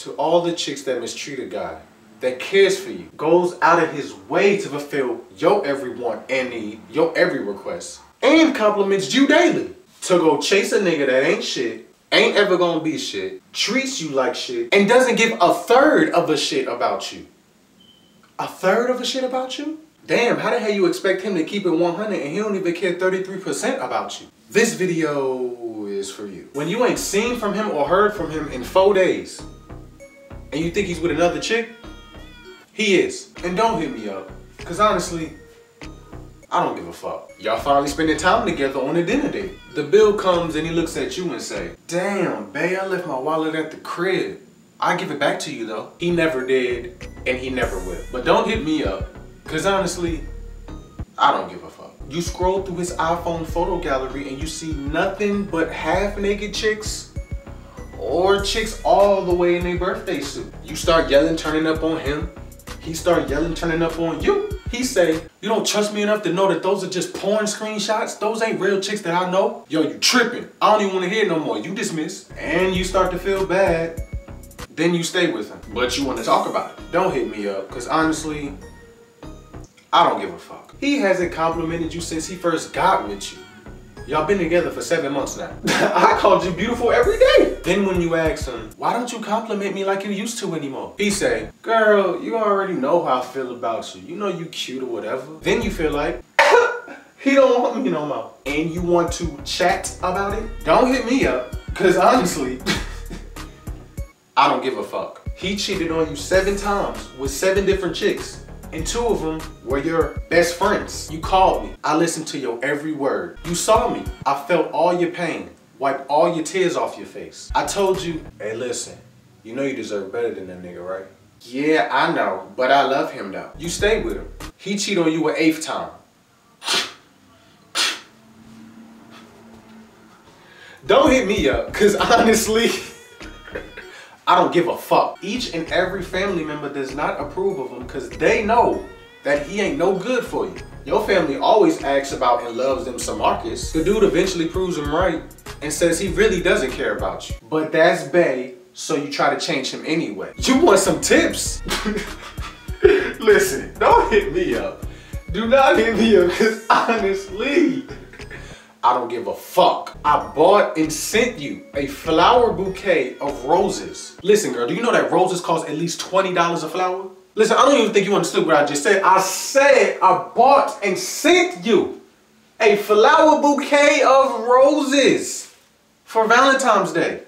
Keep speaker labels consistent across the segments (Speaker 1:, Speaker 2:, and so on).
Speaker 1: To all the chicks that mistreat a guy, that cares for you, goes out of his way to fulfill your every want and need, your every request, and compliments you daily. To go chase a nigga that ain't shit, ain't ever gonna be shit, treats you like shit, and doesn't give a third of a shit about you. A third of a shit about you? Damn, how the hell you expect him to keep it 100 and he don't even care 33% about you? This video is for you. When you ain't seen from him or heard from him in four days, and you think he's with another chick, he is. And don't hit me up, cause honestly, I don't give a fuck. Y'all finally spending time together on a dinner date. The bill comes and he looks at you and say, Damn, babe, I left my wallet at the crib. I give it back to you though. He never did, and he never will. But don't hit me up, cause honestly, I don't give a fuck. You scroll through his iPhone photo gallery and you see nothing but half naked chicks or chicks all the way in their birthday suit. You start yelling, turning up on him. He start yelling, turning up on you. He say, you don't trust me enough to know that those are just porn screenshots? Those ain't real chicks that I know? Yo, you tripping. I don't even want to hear no more. You dismiss. And you start to feel bad. Then you stay with him. But you want to talk about it. Don't hit me up, because honestly, I don't give a fuck. He hasn't complimented you since he first got with you. Y'all been together for seven months now. I called you beautiful every day. Then when you ask him, why don't you compliment me like you used to anymore? He say, girl, you already know how I feel about you. You know you cute or whatever. Then you feel like, he don't want me no more. And you want to chat about it? Don't hit me up, cause honestly, I don't give a fuck. He cheated on you seven times with seven different chicks and two of them were your best friends. You called me. I listened to your every word. You saw me. I felt all your pain. Wiped all your tears off your face. I told you, hey listen, you know you deserve better than that nigga, right? Yeah, I know, but I love him though. You stay with him. He cheated on you an eighth time. Don't hit me up, cause honestly, I don't give a fuck. Each and every family member does not approve of him because they know that he ain't no good for you. Your family always asks about and loves them some Marcus. The dude eventually proves him right and says he really doesn't care about you. But that's Bay, so you try to change him anyway. You want some tips? Listen, don't hit me up. Do not hit me up because honestly, I don't give a fuck. I bought and sent you a flower bouquet of roses. Listen, girl, do you know that roses cost at least $20 a flower? Listen, I don't even think you understood what I just said. I said I bought and sent you a flower bouquet of roses for Valentine's Day.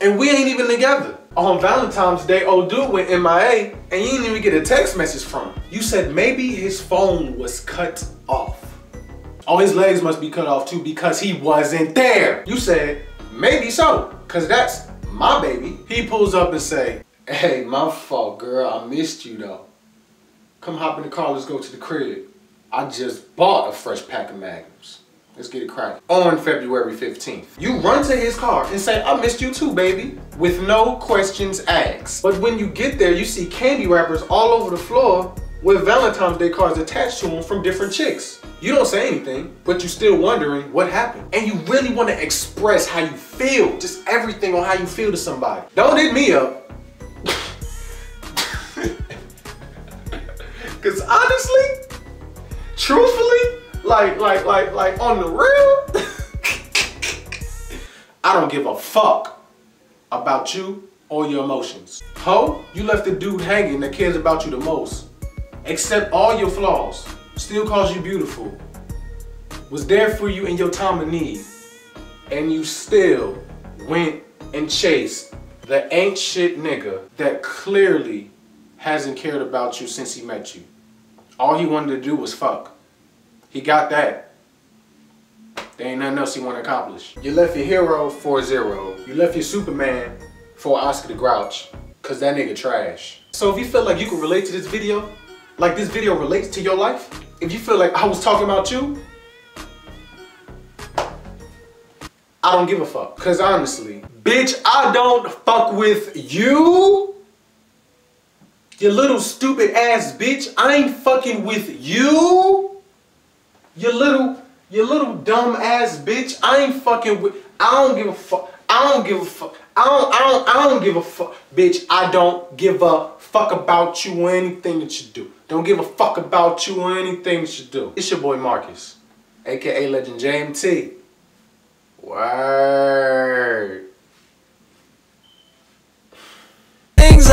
Speaker 1: And we ain't even together. On Valentine's Day, old dude went MIA and you didn't even get a text message from him. You said maybe his phone was cut off. Oh, his legs must be cut off too because he wasn't there. You said, maybe so, cause that's my baby. He pulls up and say, hey, my fault, girl, I missed you though. Come hop in the car, let's go to the crib. I just bought a fresh pack of Magnums. Let's get it cracking. On February 15th, you run to his car and say, I missed you too, baby, with no questions asked. But when you get there, you see candy wrappers all over the floor with Valentine's Day cards attached to them from different chicks. You don't say anything, but you're still wondering what happened. And you really want to express how you feel, just everything on how you feel to somebody. Don't hit me up. Cause honestly, truthfully, like, like, like, like on the real, I don't give a fuck about you or your emotions. Ho, you left the dude hanging that cares about you the most. Accept all your flaws still calls you beautiful, was there for you in your time of need, and you still went and chased the ain't shit nigga that clearly hasn't cared about you since he met you. All he wanted to do was fuck. He got that. There ain't nothing else he want to accomplish. You left your hero for zero. You left your Superman for Oscar the Grouch. Cause that nigga trash. So if you feel like you can relate to this video, like this video relates to your life, if you feel like I was talking about you, I don't give a fuck. Cause honestly, bitch, I don't fuck with you. You little stupid ass bitch. I ain't fucking with you. You little, you little dumb ass bitch. I ain't fucking with, I don't give a fuck. I don't give a fuck. I don't, I don't, I don't give a fuck, bitch. I don't give a fuck about you or anything that you do. Don't give a fuck about you or anything that you do. It's your boy Marcus, aka Legend JMT. Word.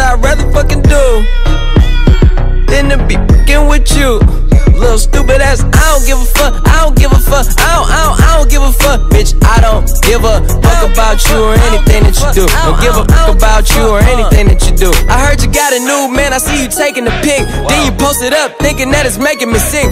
Speaker 2: I'd rather fucking do than to be fucking with you. Little stupid ass, I don't give a fuck, I don't give a fuck, I don't, I don't, I don't give a fuck, bitch. I don't give a fuck about you or anything that you do. Don't give a fuck about you or anything that you do. I heard you got a new man, I see you taking a pic. Then you post it up, thinking that it's making me sick.